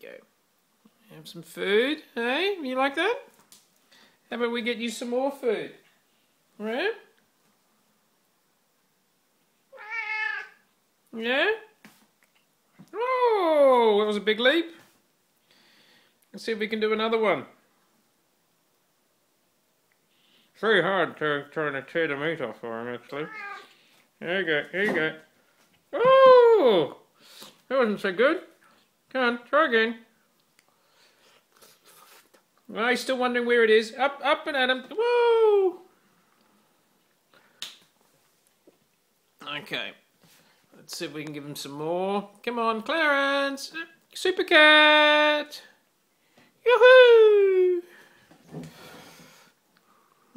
go. Have some food, hey? You like that? How about we get you some more food? Right? Yeah? Oh, that was a big leap. Let's see if we can do another one. It's very hard to trying to tear the meat off for him, actually. There you go, here you go. Oh! That wasn't so good. Come on, try again. He's still wondering where it is. Up, up and at him. Woo! Okay. Let's see if we can give him some more. Come on, Clarence! Super Cat! Yoo-hoo!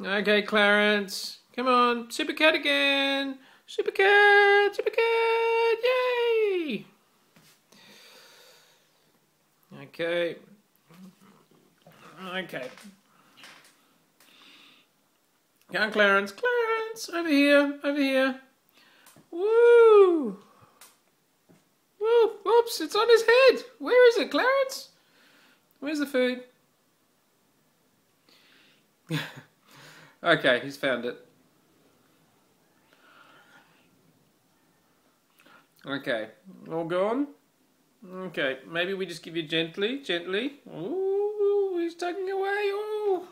Okay, Clarence. Come on, Super Cat again! Super Cat! Okay. Okay. Come on, Clarence. Clarence! Over here! Over here! Woo! Woo! Whoops! It's on his head! Where is it, Clarence? Where's the food? okay, he's found it. Okay, all gone? Okay, maybe we just give you gently, gently. Ooh, he's tugging away. Ooh.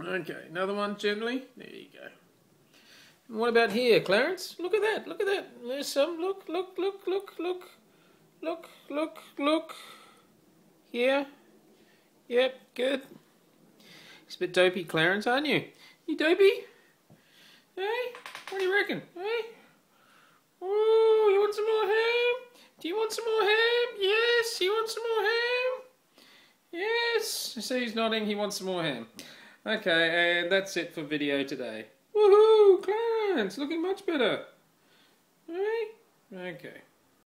Okay, another one gently. There you go. And what about here, Clarence? Look at that, look at that. There's some. Look, look, look, look, look. Look, look, look. Here. Yep, good. It's a bit dopey, Clarence, aren't you? You dopey? Hey? What do you reckon? Hey? Oh, you want some more ham? Do you want some more ham? Yes, you want some more ham? Yes. I see he's nodding, he wants some more ham. Okay, and that's it for video today. Woohoo! Clarence, looking much better. Hey? Okay.